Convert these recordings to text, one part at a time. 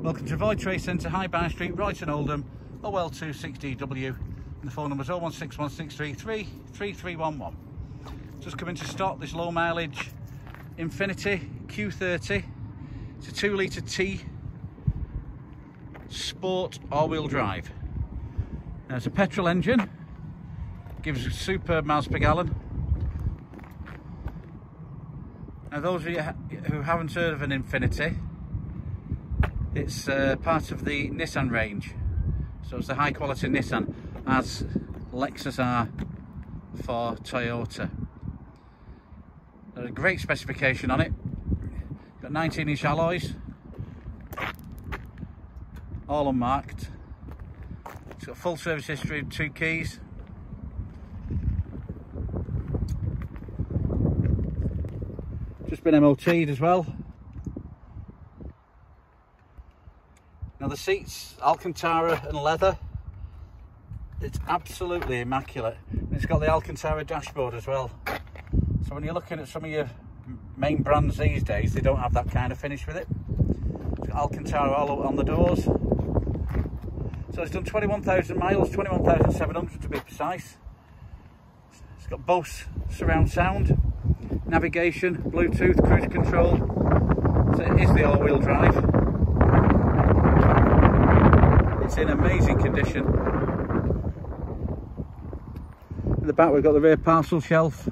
Welcome to Void Trade Centre, High Barn Street, Royton Oldham, OL26DW. And the phone number is 01616333311. Just coming to stock this low mileage Infiniti Q30. It's a 2 litre T Sport all-wheel drive. Now it's a petrol engine, gives superb miles per gallon. Now those of you who haven't heard of an Infiniti, it's uh, part of the Nissan range. So it's the high quality Nissan as Lexus are for Toyota. A great specification on it. Got 19 inch alloys, all unmarked. It's got full service history, two keys. Just been MOT'd as well. Now the seats, Alcantara and leather. It's absolutely immaculate. And it's got the Alcantara dashboard as well. So when you're looking at some of your main brands these days, they don't have that kind of finish with it. It's got Alcantara all on the doors. So it's done 21,000 miles, 21,700 to be precise. It's got Bose surround sound, navigation, Bluetooth, cruise control. So it is the all-wheel drive. It's in amazing condition. In the back we've got the rear parcel shelf,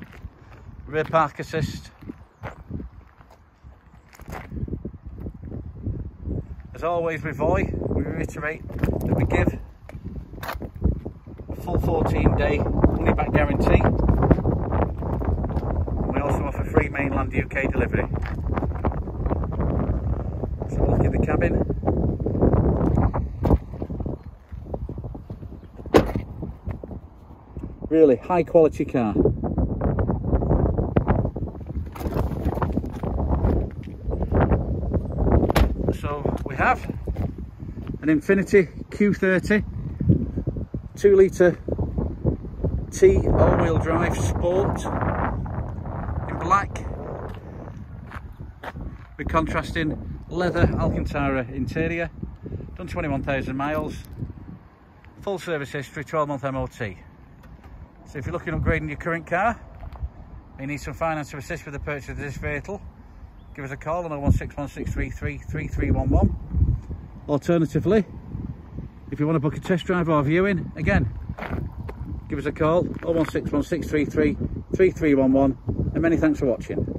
rear park assist. As always with Voy, we reiterate that we give a full 14 day money back guarantee. We also offer free mainland UK delivery. So look at the cabin. Really high quality car. So we have an Infiniti Q30 2 litre T all-wheel drive sport in black with contrasting leather Alcantara interior done 21,000 miles full service history 12 month MOT so if you're looking at upgrading your current car you need some finance to assist with the purchase of this vehicle give us a call on 01616333311 alternatively if you want to book a test drive or viewing again give us a call 01616333311 and many thanks for watching